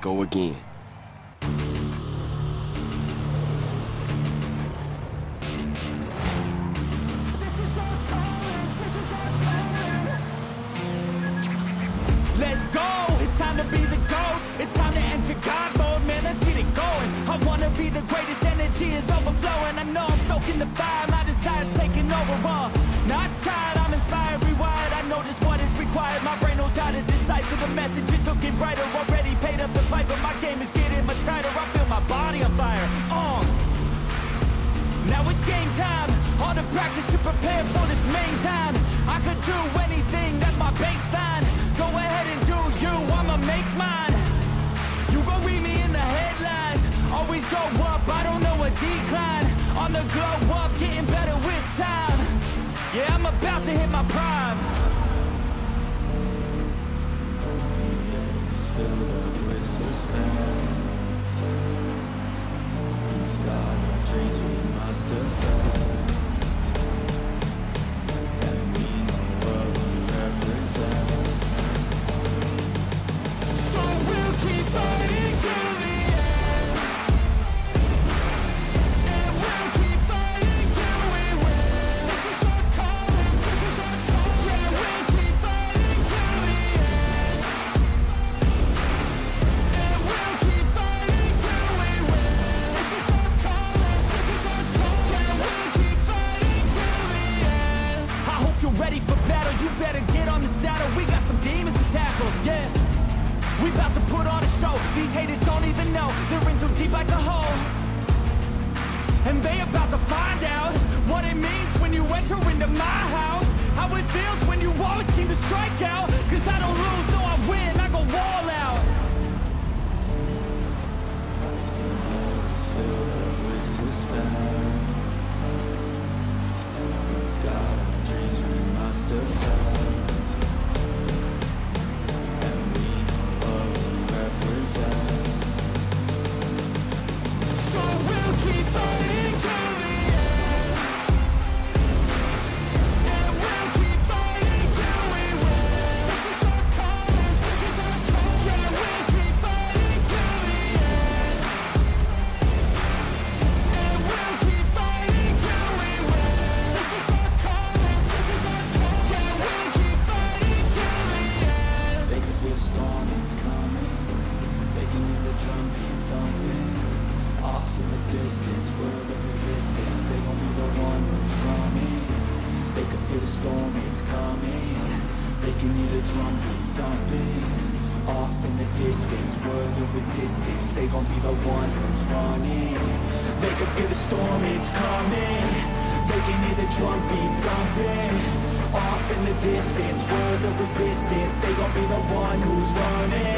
go again. Let's go, it's time to be the GOAT. It's time to enter God mode, man, let's get it going. I wanna be the greatest, energy is overflowing. I know I'm stoking the fire, how to decipher The messages looking brighter, already paid up the fight But my game is getting much tighter, I feel my body on fire, uh now it's game time. All the practice to prepare for this main time. I could do anything, that's my baseline. Go ahead and do you, I'ma make mine. You gon' read me in the headlines. Always go up, I don't know a decline. On the glow up, getting better with time. Yeah, I'm about to hit my prime filled up with suspense. These haters don't even know They're in too deep like a hole. And they about to find out What it means when you enter into my house. How it feels when you always seem to strike out Cause I don't lose, distance, we're the resistance. They gon' be the one who's running. They can feel the storm, it's coming. They can hear the drum beat thumping. Off in the distance, we're the resistance. They gon' be the one who's running. They can feel the storm, it's coming. They can hear the drum beat thumping. Off in the distance, we're the resistance. They gon' be the one who's running.